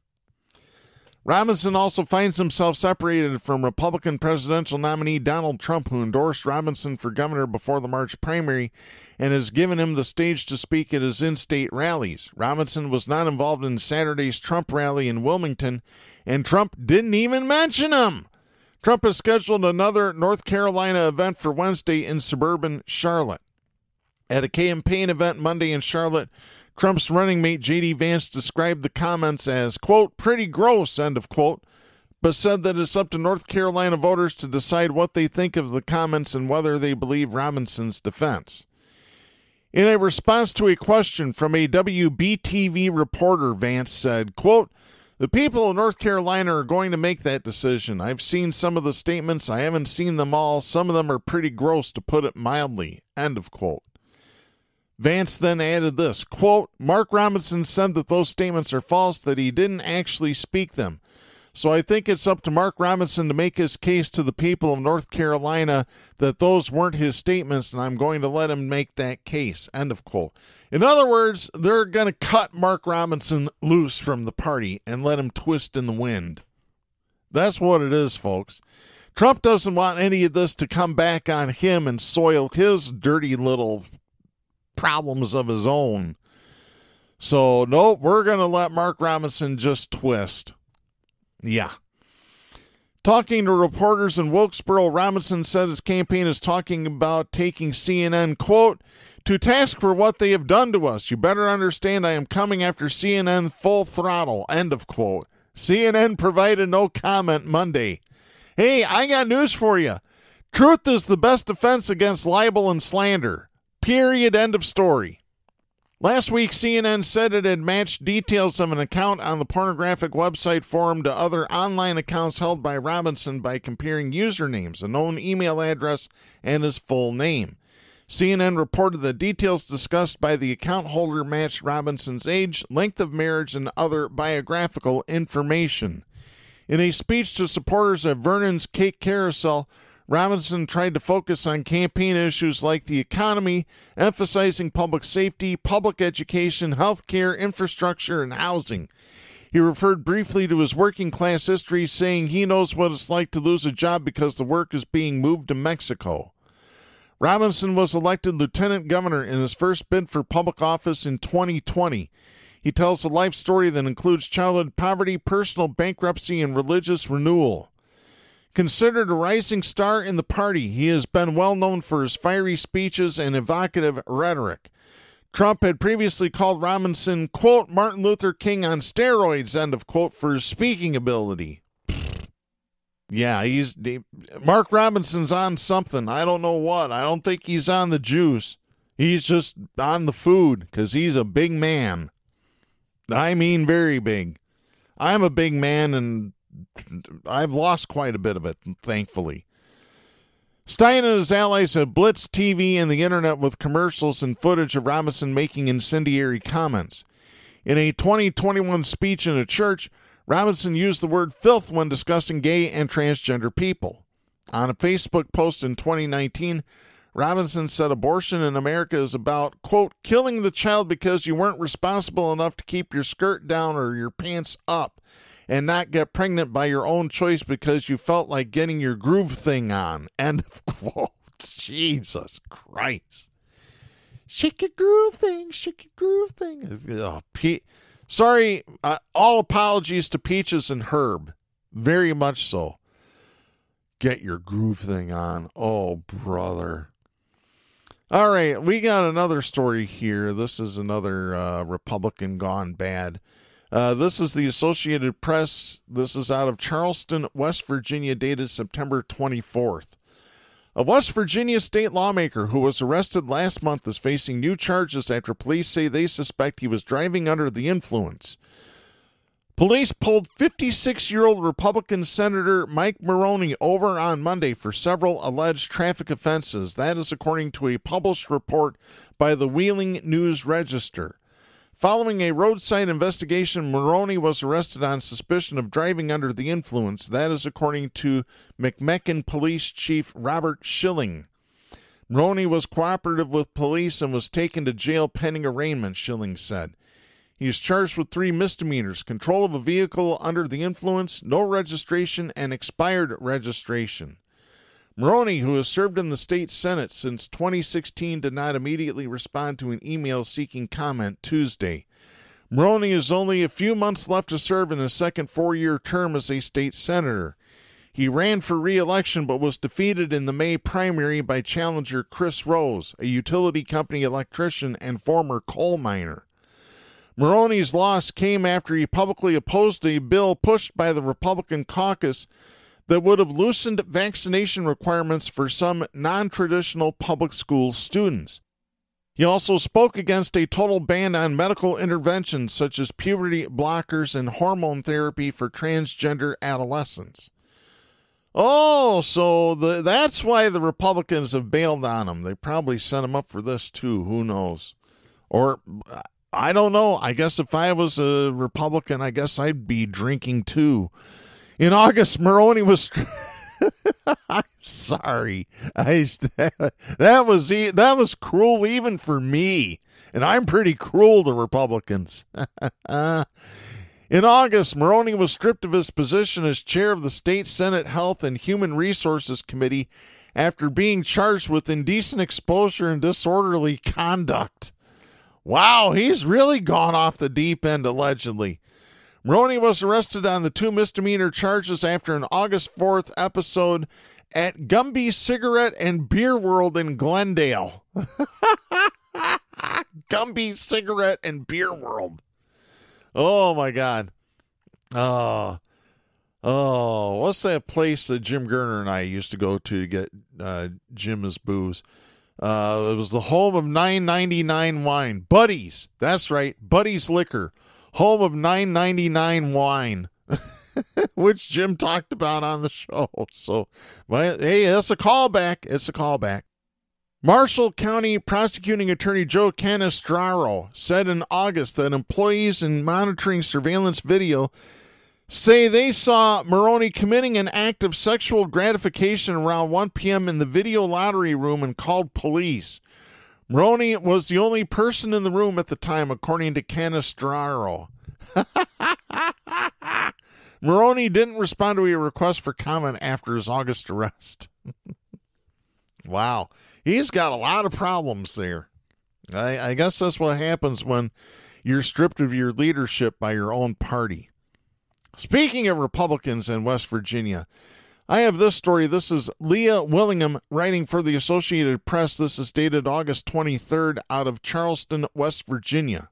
Robinson also finds himself separated from Republican presidential nominee Donald Trump, who endorsed Robinson for governor before the March primary and has given him the stage to speak at his in state rallies. Robinson was not involved in Saturday's Trump rally in Wilmington, and Trump didn't even mention him. Trump has scheduled another North Carolina event for Wednesday in suburban Charlotte. At a campaign event Monday in Charlotte, Trump's running mate J.D. Vance described the comments as, quote, pretty gross, end of quote, but said that it's up to North Carolina voters to decide what they think of the comments and whether they believe Robinson's defense. In a response to a question from a WBTV reporter, Vance said, quote, the people of North Carolina are going to make that decision. I've seen some of the statements. I haven't seen them all. Some of them are pretty gross, to put it mildly. End of quote. Vance then added this quote, Mark Robinson said that those statements are false, that he didn't actually speak them. So I think it's up to Mark Robinson to make his case to the people of North Carolina that those weren't his statements, and I'm going to let him make that case. End of quote. In other words, they're going to cut Mark Robinson loose from the party and let him twist in the wind. That's what it is, folks. Trump doesn't want any of this to come back on him and soil his dirty little problems of his own. So, nope, we're going to let Mark Robinson just twist. Yeah. Talking to reporters in Wilkesboro, Robinson said his campaign is talking about taking CNN, quote, to task for what they have done to us. You better understand I am coming after CNN full throttle, end of quote. CNN provided no comment Monday. Hey, I got news for you. Truth is the best defense against libel and slander. Period. End of story. Last week, CNN said it had matched details of an account on the pornographic website forum to other online accounts held by Robinson by comparing usernames, a known email address, and his full name. CNN reported the details discussed by the account holder matched Robinson's age, length of marriage, and other biographical information. In a speech to supporters of Vernon's Cake Carousel, Robinson tried to focus on campaign issues like the economy, emphasizing public safety, public education, health care, infrastructure, and housing. He referred briefly to his working class history, saying he knows what it's like to lose a job because the work is being moved to Mexico. Robinson was elected lieutenant governor in his first bid for public office in 2020. He tells a life story that includes childhood poverty, personal bankruptcy, and religious renewal. Considered a rising star in the party, he has been well known for his fiery speeches and evocative rhetoric. Trump had previously called Robinson, quote, Martin Luther King on steroids, end of quote, for his speaking ability. Yeah, he's he, Mark Robinson's on something. I don't know what. I don't think he's on the juice. He's just on the food because he's a big man. I mean, very big. I'm a big man, and I've lost quite a bit of it, thankfully. Stein and his allies have blitzed TV and the internet with commercials and footage of Robinson making incendiary comments. In a 2021 speech in a church, Robinson used the word filth when discussing gay and transgender people. On a Facebook post in 2019, Robinson said abortion in America is about, quote, killing the child because you weren't responsible enough to keep your skirt down or your pants up and not get pregnant by your own choice because you felt like getting your groove thing on. End of quote. Jesus Christ. Shake your groove thing, shake your groove thing. Oh, Pe- Sorry, uh, all apologies to Peaches and Herb. Very much so. Get your groove thing on. Oh, brother. All right, we got another story here. This is another uh, Republican gone bad. Uh, this is the Associated Press. This is out of Charleston, West Virginia, dated September 24th. A West Virginia state lawmaker who was arrested last month is facing new charges after police say they suspect he was driving under the influence. Police pulled 56 year old Republican Senator Mike Maroney over on Monday for several alleged traffic offenses. That is according to a published report by the Wheeling News Register. Following a roadside investigation, Maroney was arrested on suspicion of driving under the influence. That is according to McMechen Police Chief Robert Schilling. Maroney was cooperative with police and was taken to jail pending arraignment, Schilling said. He is charged with three misdemeanors control of a vehicle under the influence, no registration, and expired registration. Maroney, who has served in the state Senate since 2016, did not immediately respond to an email seeking comment Tuesday. Maroney has only a few months left to serve in his second four year term as a state senator. He ran for re election but was defeated in the May primary by challenger Chris Rose, a utility company electrician and former coal miner. Maroney's loss came after he publicly opposed a bill pushed by the Republican caucus that would have loosened vaccination requirements for some non traditional public school students. He also spoke against a total ban on medical interventions such as puberty blockers and hormone therapy for transgender adolescents. Oh, so the, that's why the Republicans have bailed on him. They probably sent him up for this too. Who knows? Or I don't know. I guess if I was a Republican, I guess I'd be drinking too. In August, Maroney was. I'm sorry. I that was that was cruel even for me, and I'm pretty cruel to Republicans. In August, Maroney was stripped of his position as chair of the state Senate Health and Human Resources Committee after being charged with indecent exposure and disorderly conduct. Wow, he's really gone off the deep end, allegedly. Maroney was arrested on the two misdemeanor charges after an August 4th episode at Gumby Cigarette and Beer World in Glendale. Gumby Cigarette and Beer World. Oh my God. Oh. Oh, what's that place that Jim Gerner and I used to go to to get uh, Jim's booze? Uh, it was the home of 9.99 wine. Buddies. That's right. Buddies Liquor. Home of 9.99 wine. Which Jim talked about on the show. So, hey, that's a callback. It's a callback. Marshall County Prosecuting Attorney Joe Canestraro said in August that employees in monitoring surveillance video say they saw Maroney committing an act of sexual gratification around 1 p.m. in the video lottery room and called police. Maroney was the only person in the room at the time, according to Canestraro. Maroney didn't respond to a request for comment after his August arrest. wow he's got a lot of problems there. I, I guess that's what happens when you're stripped of your leadership by your own party. Speaking of Republicans in West Virginia, I have this story. This is Leah Willingham writing for the Associated Press. This is dated August 23rd out of Charleston, West Virginia.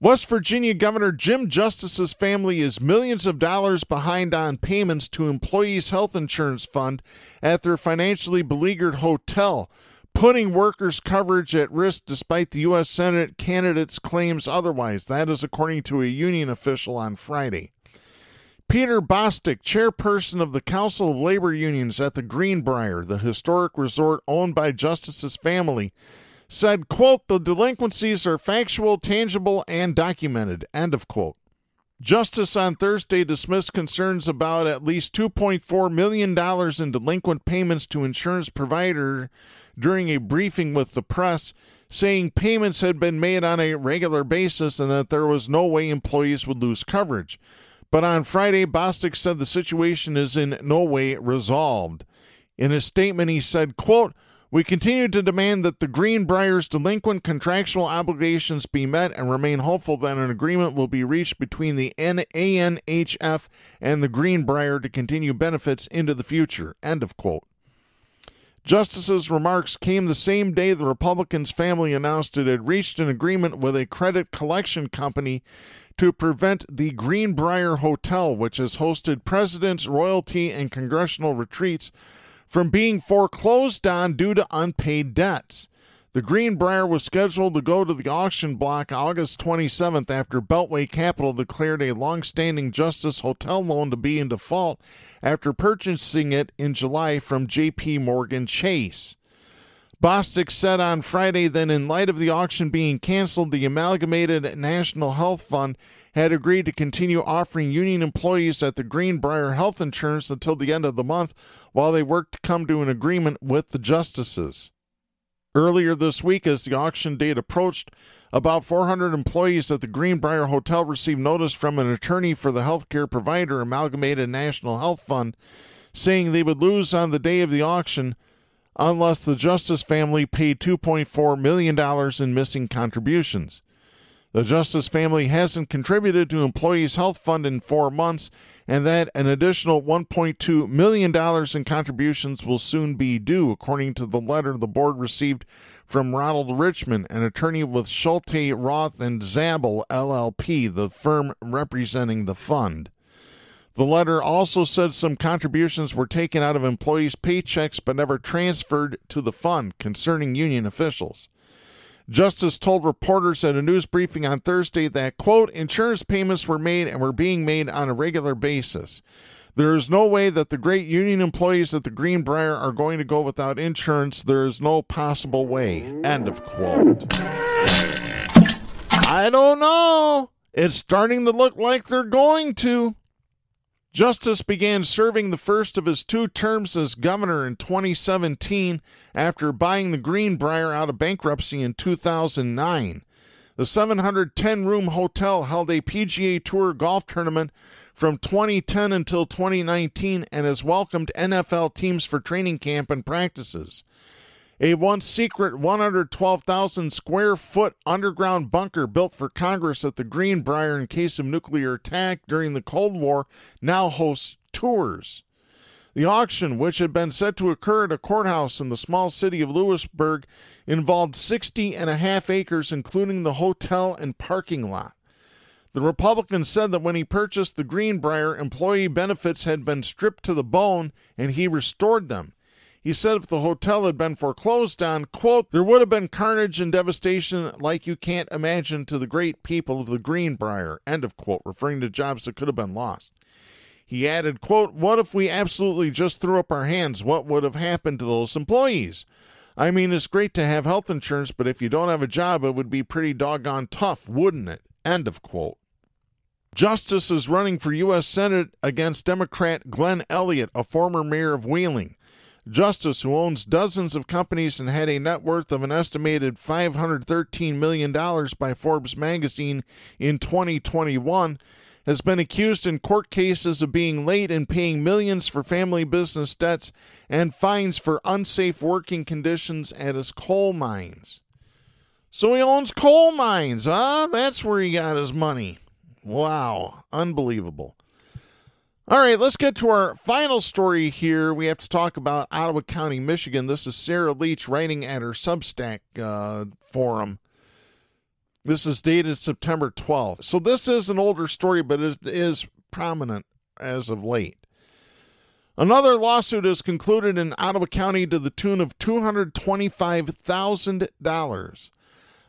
West Virginia Governor Jim Justice's family is millions of dollars behind on payments to employees' health insurance fund at their financially beleaguered hotel, putting workers' coverage at risk despite the U.S. Senate candidate's claims otherwise. That is according to a union official on Friday. Peter Bostic, chairperson of the Council of Labor Unions at the Greenbrier, the historic resort owned by Justice's family, said, quote, the delinquencies are factual, tangible, and documented, end of quote. Justice on Thursday dismissed concerns about at least $2.4 million in delinquent payments to insurance provider during a briefing with the press, saying payments had been made on a regular basis and that there was no way employees would lose coverage. But on Friday, Bostic said the situation is in no way resolved. In his statement, he said, quote, we continue to demand that the Greenbrier's delinquent contractual obligations be met and remain hopeful that an agreement will be reached between the ANHF and the Greenbrier to continue benefits into the future. End of quote. Justice's remarks came the same day the Republicans' family announced it had reached an agreement with a credit collection company to prevent the Greenbrier Hotel, which has hosted presidents, royalty, and congressional retreats, from being foreclosed on due to unpaid debts. The Greenbrier was scheduled to go to the auction block August 27th after Beltway Capital declared a long-standing Justice Hotel loan to be in default after purchasing it in July from J.P. Morgan Chase. Bostic said on Friday that in light of the auction being canceled, the Amalgamated National Health Fund had agreed to continue offering union employees at the Greenbrier health insurance until the end of the month while they worked to come to an agreement with the justices. Earlier this week, as the auction date approached, about 400 employees at the Greenbrier Hotel received notice from an attorney for the healthcare provider, Amalgamated National Health Fund, saying they would lose on the day of the auction unless the Justice family paid $2.4 million in missing contributions. The Justice family hasn't contributed to Employees Health Fund in four months, and that an additional $1.2 million in contributions will soon be due, according to the letter the board received from Ronald Richmond, an attorney with Schulte, Roth, and Zabel LLP, the firm representing the fund. The letter also said some contributions were taken out of employees' paychecks but never transferred to the fund concerning union officials. Justice told reporters at a news briefing on Thursday that, quote, insurance payments were made and were being made on a regular basis. There is no way that the great union employees at the Greenbrier are going to go without insurance. There is no possible way. End of quote. I don't know. It's starting to look like they're going to. Justice began serving the first of his two terms as governor in 2017 after buying the Greenbrier out of bankruptcy in 2009. The 710 room hotel held a PGA Tour golf tournament from 2010 until 2019 and has welcomed NFL teams for training camp and practices. A once secret 112,000 square foot underground bunker built for Congress at the Greenbrier in case of nuclear attack during the Cold War now hosts tours. The auction, which had been set to occur at a courthouse in the small city of Lewisburg, involved 60 and a half acres, including the hotel and parking lot. The Republican said that when he purchased the Greenbrier, employee benefits had been stripped to the bone and he restored them. He said if the hotel had been foreclosed on, quote, there would have been carnage and devastation like you can't imagine to the great people of the Greenbrier, end of quote, referring to jobs that could have been lost. He added, quote, what if we absolutely just threw up our hands? What would have happened to those employees? I mean, it's great to have health insurance, but if you don't have a job, it would be pretty doggone tough, wouldn't it? End of quote. Justice is running for U.S. Senate against Democrat Glenn Elliott, a former mayor of Wheeling. Justice, who owns dozens of companies and had a net worth of an estimated $513 million by Forbes magazine in 2021, has been accused in court cases of being late in paying millions for family business debts and fines for unsafe working conditions at his coal mines. So he owns coal mines, huh? That's where he got his money. Wow, unbelievable. All right, let's get to our final story here. We have to talk about Ottawa County, Michigan. This is Sarah Leach writing at her Substack uh, forum. This is dated September 12th. So this is an older story, but it is prominent as of late. Another lawsuit is concluded in Ottawa County to the tune of $225,000.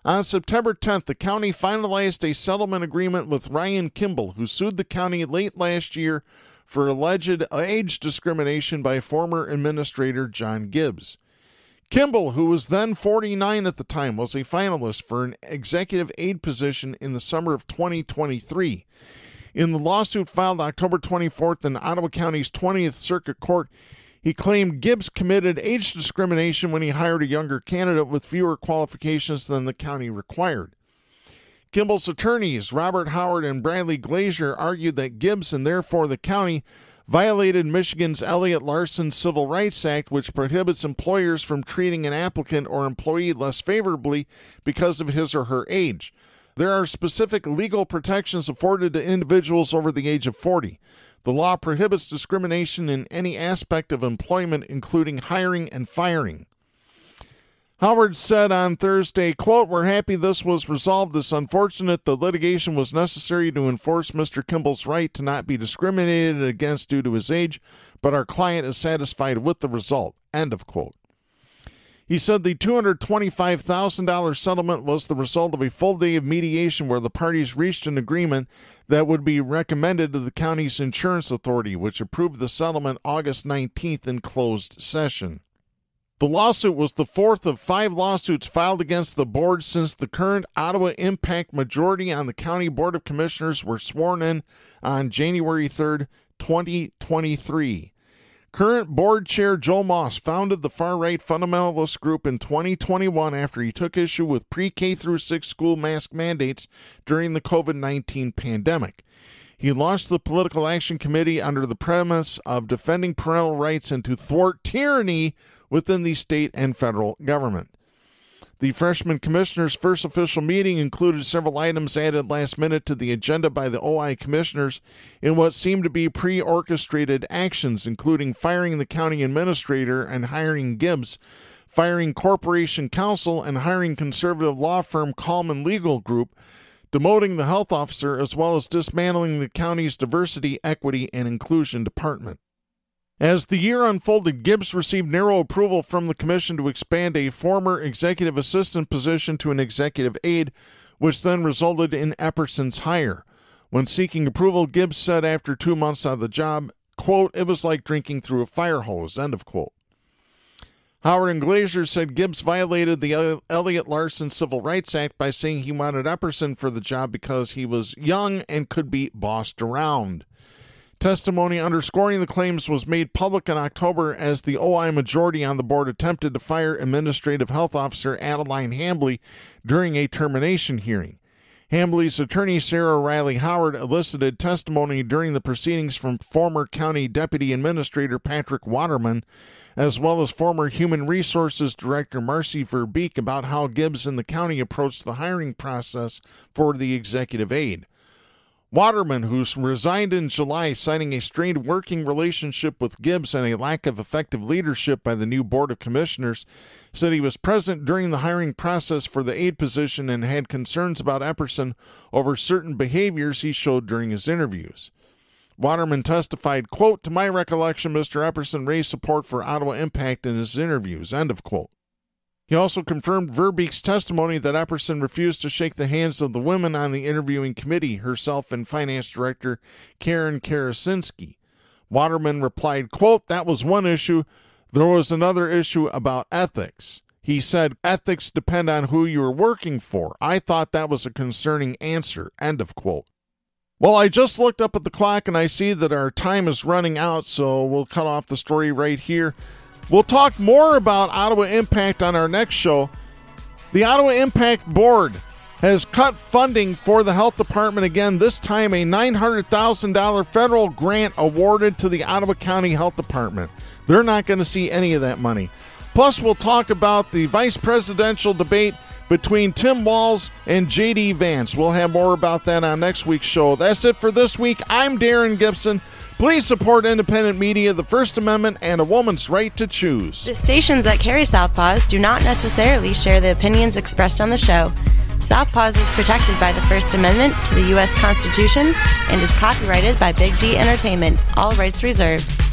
On September 10th, the county finalized a settlement agreement with Ryan Kimball, who sued the county late last year for alleged age discrimination by former administrator John Gibbs. Kimball, who was then 49 at the time, was a finalist for an executive aide position in the summer of 2023. In the lawsuit filed October 24th in Ottawa County's 20th Circuit Court, he claimed Gibbs committed age discrimination when he hired a younger candidate with fewer qualifications than the county required. Kimball's attorneys, Robert Howard and Bradley Glazier, argued that Gibbs and therefore the county violated Michigan's Elliott Larsen Civil Rights Act, which prohibits employers from treating an applicant or employee less favorably because of his or her age. There are specific legal protections afforded to individuals over the age of 40. The law prohibits discrimination in any aspect of employment, including hiring and firing. Howard said on Thursday, quote, We're happy this was resolved. It's unfortunate the litigation was necessary to enforce Mr. Kimball's right to not be discriminated against due to his age, but our client is satisfied with the result. End of quote. He said the $225,000 settlement was the result of a full day of mediation where the parties reached an agreement that would be recommended to the county's insurance authority, which approved the settlement August 19th in closed session. The lawsuit was the fourth of five lawsuits filed against the board since the current Ottawa Impact majority on the County Board of Commissioners were sworn in on January 3rd, 2023. Current board chair Joe Moss founded the far right fundamentalist group in 2021 after he took issue with pre K through 6 school mask mandates during the COVID 19 pandemic. He launched the Political Action Committee under the premise of defending parental rights and to thwart tyranny within the state and federal government. The freshman commissioner's first official meeting included several items added last minute to the agenda by the OI commissioners in what seemed to be pre orchestrated actions, including firing the county administrator and hiring Gibbs, firing corporation counsel, and hiring conservative law firm Kallman Legal Group, demoting the health officer, as well as dismantling the county's diversity, equity, and inclusion department. As the year unfolded, Gibbs received narrow approval from the commission to expand a former executive assistant position to an executive aide, which then resulted in Epperson's hire. When seeking approval, Gibbs said after two months on the job, quote, it was like drinking through a fire hose, end of quote. Howard and Glazier said Gibbs violated the Elliott Larsen Civil Rights Act by saying he wanted Epperson for the job because he was young and could be bossed around. Testimony underscoring the claims was made public in October as the OI majority on the board attempted to fire Administrative Health Officer Adeline Hambley during a termination hearing. Hambley's attorney, Sarah Riley Howard, elicited testimony during the proceedings from former County Deputy Administrator Patrick Waterman, as well as former Human Resources Director Marcy Verbeek, about how Gibbs and the county approached the hiring process for the executive aide. Waterman, who resigned in July, citing a strained working relationship with Gibbs and a lack of effective leadership by the new Board of Commissioners, said he was present during the hiring process for the aide position and had concerns about Epperson over certain behaviors he showed during his interviews. Waterman testified, quote, To my recollection, Mr. Epperson raised support for Ottawa Impact in his interviews, end of quote. He also confirmed Verbeek's testimony that Epperson refused to shake the hands of the women on the interviewing committee, herself and finance director Karen Karasinski. Waterman replied, quote, That was one issue. There was another issue about ethics. He said, Ethics depend on who you are working for. I thought that was a concerning answer. End of quote. Well, I just looked up at the clock and I see that our time is running out, so we'll cut off the story right here. We'll talk more about Ottawa Impact on our next show. The Ottawa Impact Board has cut funding for the health department again, this time a $900,000 federal grant awarded to the Ottawa County Health Department. They're not going to see any of that money. Plus, we'll talk about the vice presidential debate between Tim Walz and JD Vance. We'll have more about that on next week's show. That's it for this week. I'm Darren Gibson. Please support independent media, the First Amendment, and a woman's right to choose. The stations that carry Southpaws do not necessarily share the opinions expressed on the show. Southpaws is protected by the First Amendment to the U.S. Constitution and is copyrighted by Big D Entertainment, all rights reserved.